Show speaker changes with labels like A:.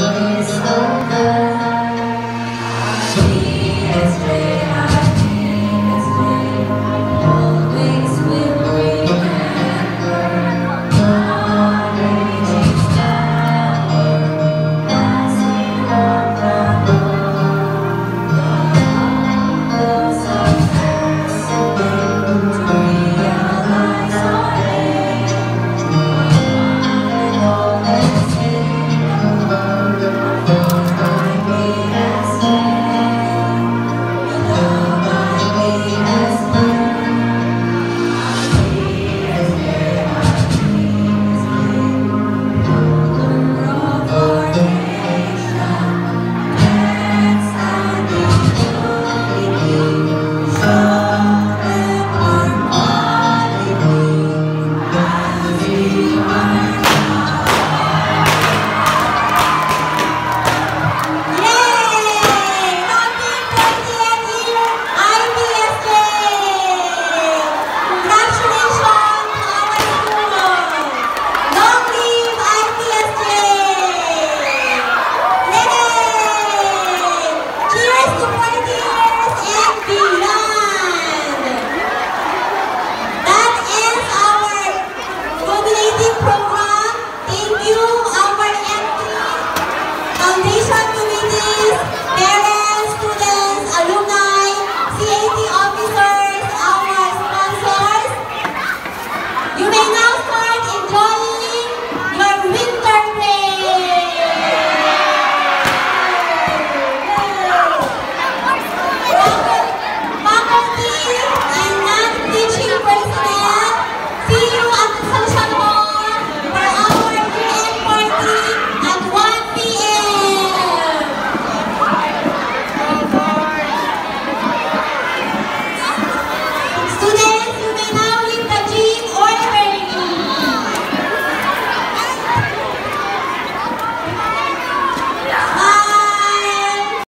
A: Yes.